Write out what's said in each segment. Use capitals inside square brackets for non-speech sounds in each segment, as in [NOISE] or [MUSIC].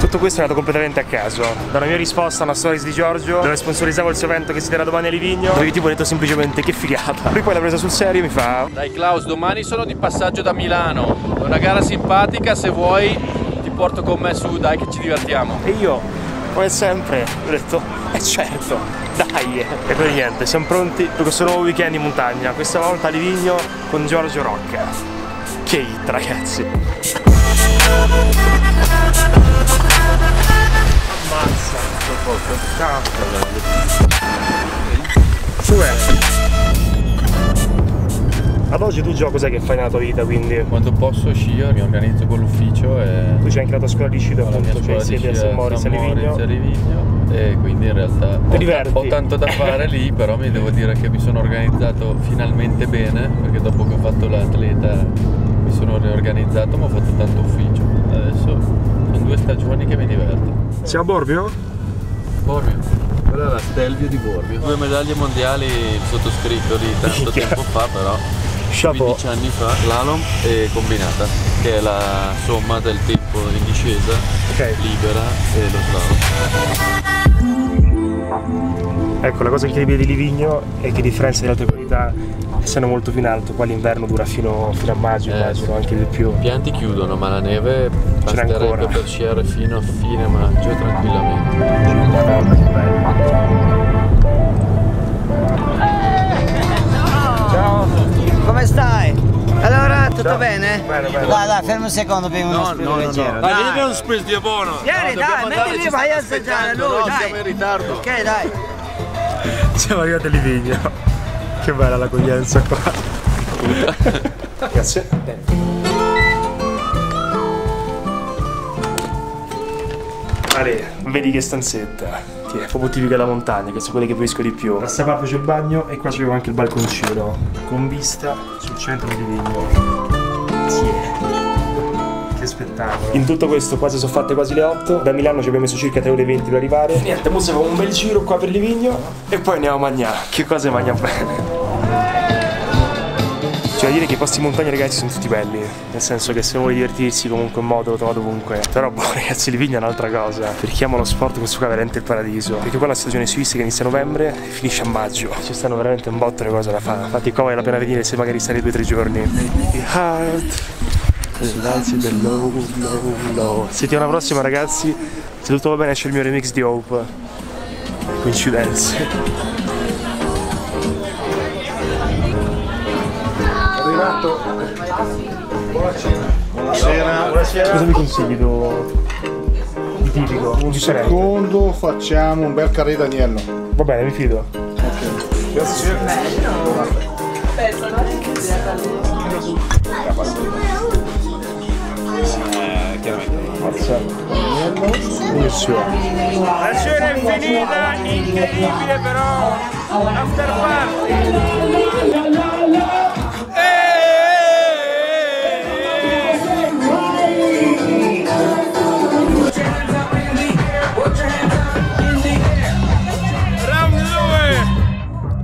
Tutto questo è andato completamente a caso. Da una mia risposta a una stories di Giorgio, dove sponsorizzavo il suo evento che si terrà domani a Livigno, dove io tipo ho detto semplicemente che figata. Lui poi l'ha presa sul serio e mi fa. Dai Klaus, domani sono di passaggio da Milano. È una gara simpatica, se vuoi ti porto con me su, dai che ci divertiamo. E io, come sempre, ho detto, eh certo, dai. E poi niente, siamo pronti per questo nuovo weekend in montagna. Questa volta a Livigno con Giorgio Rocca. Hit, ragazzi. Ammazza. Su Ad oggi tu gioco cos'è che fai nella tua vita, quindi? Quando posso scio, mi organizzo con l'ufficio e Tu c'hai anche la tua scuola di sci appunto, cioè siete a San Moritz a Livigno. a Livigno e quindi in realtà ho, ho tanto da fare lì, però mi devo dire che mi sono organizzato finalmente bene, perché dopo che ho fatto l'atleta sono riorganizzato, ma ho fatto tanto ufficio. Adesso sono due stagioni che mi diverto. Siamo a Borbio? Borbio. Quella è la Stelvio di Borbio. Due medaglie mondiali il sottoscritto di tanto tempo fa, però Chapeau. 15 anni fa, l'Alom e combinata, che è la somma del tempo in discesa, Ok. libera e lo slalom. Ecco, la cosa incredibile di Livigno è che a differenza delle altre qualità, essendo molto più in alto, qua l'inverno dura fino, fino a maggio, Eh, immagino, anche di più. I pianti chiudono, ma la neve Ce n'è basterebbe ancora. per sciare fino a fine maggio tranquillamente. Ciao! Come stai? Allora, tutto Ciao. bene? Bene, bene. Dai, dai, fermo un secondo, bevi uno spritz leggero. Dai, Dai, vieni uno spritz di buono. Vieni, dai, metti lì, vai a assaggiare lui, dai. siamo in ritardo. Ok, dai. [LAUGHS] Siamo arrivati a Livigno. Che bella l'accoglienza qua. Grazie. Ale, vedi che stanzetta. Ti è proprio tipica della montagna, che sono quelle che preferisco di più. Da questa parte c'è il bagno e qua c'è anche il balconcino. Con vista sul centro di Livigno. Sì. Che spettacolo. In tutto questo quasi sono fatte quasi le 8. Da Milano ci abbiamo messo circa 3 ore e 20 per arrivare. Niente, mo siamo un bel giro qua per Livigno e poi andiamo a mangiare. Che cose mangia bene. Da dire che i posti in montagna ragazzi sono tutti belli, nel senso che se vuole divertirsi comunque in modo lo trova dovunque. Però boh ragazzi Livigno è un'altra cosa. Per chi ama lo sport questo qua è veramente il paradiso. Perché qua la stagione svizzera che inizia a novembre e finisce a maggio. Ci stanno veramente un botto di cose da fare. Infatti qua vale la pena venire se magari stare due o tre giorni. Heart. L'alzi del low, low, low. Settimana prossima ragazzi, se tutto va bene esce il mio remix di Hope. Coincidenze. Arrivato. Buonasera. Cosa mi consigli tu? Di tipico, un differente. Secondo facciamo un bel carré d'agnello. Va bene, mi fido. Forza. Benissimo. La cena è finita, incredibile però. After party.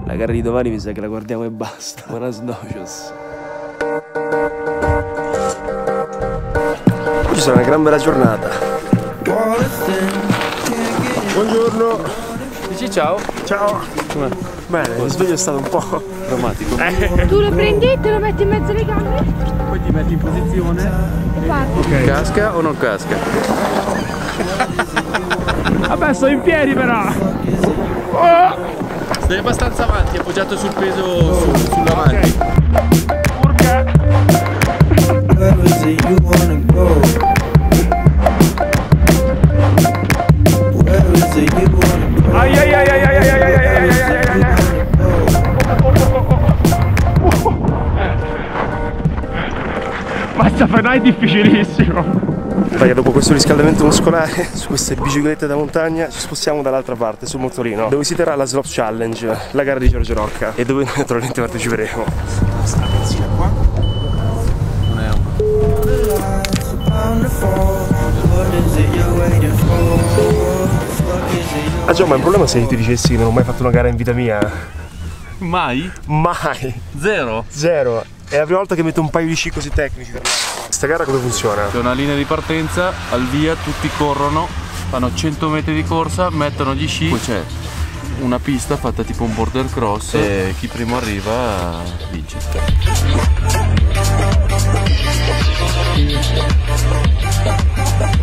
La gara di domani mi sa che la guardiamo e basta. Buenas noches. Oggi sarà una gran bella giornata. Buongiorno. Dici ciao? Ciao. Bene, il sveglio è stato un po'. Drammatico. Tu lo prendi, te lo metti in mezzo alle gambe Poi ti metti in posizione. e parti. Casca o non casca? Vabbè, sto in piedi però. Stai abbastanza avanti, appoggiato sul peso su, sull'avanti. Urca. Basta frenare è difficilissimo. Dai, dopo questo riscaldamento muscolare [LAUGHS] su queste biciclette da montagna ci spostiamo dall'altra parte sul motorino dove si terrà la Slop Challenge, la gara di Giorgio Rocca e dove noi [LAUGHS] naturalmente parteciperemo. Questa benzina qua. Non è un... Ah Gio, ma il problema è se io ti dicessi che non ho mai fatto una gara in vita mia? Mai? Mai! Zero? Zero! È la prima volta che metto un paio di sci così tecnici tra l'altro. Sta gara come funziona? C'è una linea di partenza, al via tutti corrono, fanno 100 metri di corsa, mettono gli sci, poi c'è una pista fatta tipo un border cross e chi primo arriva vince.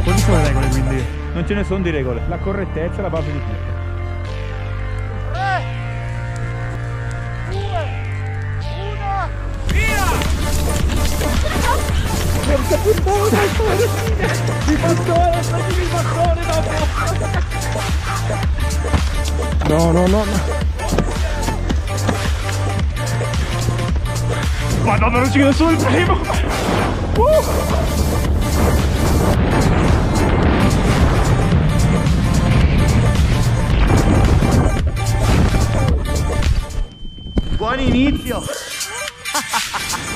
Quali sono le regole quindi? Non ce ne sono di regole. La correttezza è la base di tutto. No, no, no, no. Madonna, non ci credo solo il primo! Buon inizio! [LAUGHS]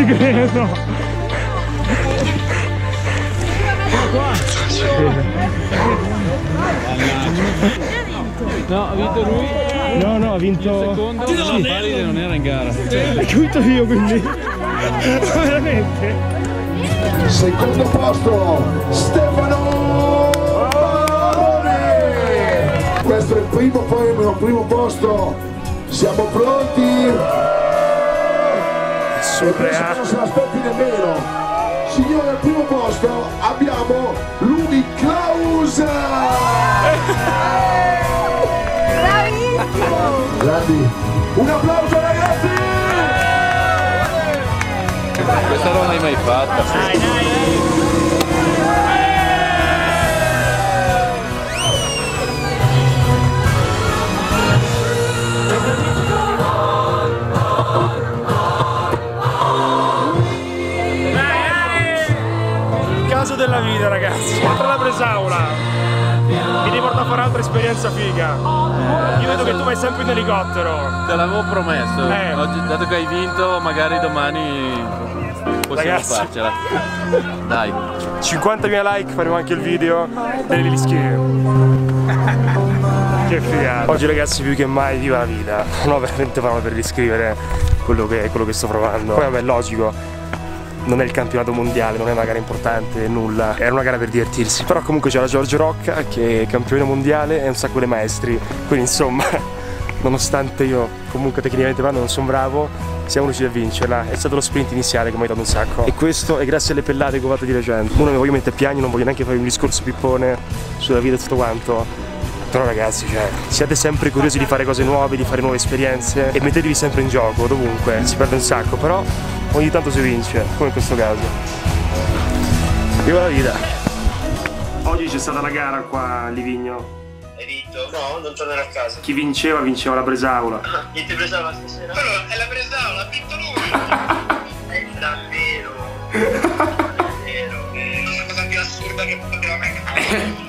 ci credo! No, ha vinto lui, No, no, ha vinto. secondo, Valide non era in gara. L'ho vinto io quindi. Veramente? Secondo posto Stefano Baroni. Questo è il primo premio, primo posto. Siamo pronti? E che non se l'aspetti nemmeno. Signore, al primo posto abbiamo Luni Klaus. Grandi. Un applauso ragazzi! Questa non l'hai mai fatta. Il ragazzi. Oltre alla Bresaula. Mi riporta a fare un'altra esperienza figa. Io vedo che tu vai sempre in elicottero. Te l'avevo promesso. Eh. Oggi, dato che hai vinto, magari domani possiamo Ragazzi. farcela. Dai. 50.000 like, faremo anche il video delle lischiere. Che figata. Oggi ragazzi più che mai viva la vita. Non ho veramente parole per descrivere quello che, quello che sto provando. Poi vabbè è logico. Non è il campionato mondiale, non è una gara importante, nulla. Era una gara per divertirsi. Però comunque c'era Giorgio Rocca che è campione mondiale e un sacco di maestri. Quindi insomma, [LAUGHS] nonostante io comunque tecnicamente parlando non sono bravo, siamo riusciti a vincerla. È stato lo sprint iniziale che mi ha aiutato un sacco. E questo è grazie alle pellate che ho fatto di recente. Uno mi voglio mettere a piangere, non voglio neanche fare un discorso pippone sulla vita e tutto quanto. Però ragazzi, cioè, siate sempre curiosi di fare cose nuove, di fare nuove esperienze e mettetevi sempre in gioco, dovunque. Si perde un sacco, però ogni tanto si vince, come in questo caso. Viva la vita! Oggi c'è stata la gara qua a Livigno. Hai vinto? No, non tornerò a casa. Chi vinceva vinceva la Bresaula. Chi ti presa la stasera? Però è la Bresaula, ha vinto lui! [LAUGHS] è davvero! davvero! Non la cosa più assurda che poteva mai capire.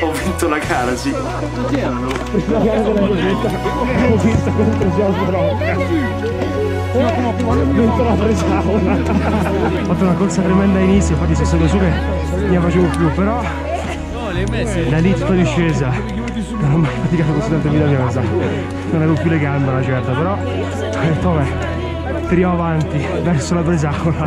Ho vinto la gara, sì. Ho visto contro Giorgio Rocca. Ho vinto la Bresaula. Ho fatto una corsa tremenda all'inizio, infatti sono su che non ne facevo più, però da lì tutta discesa. Non ho mai faticato così tanto in vita mia, sa. Non avevo più le gambe una certa, però ho detto vabbè, tiriamo avanti verso la Bresaula.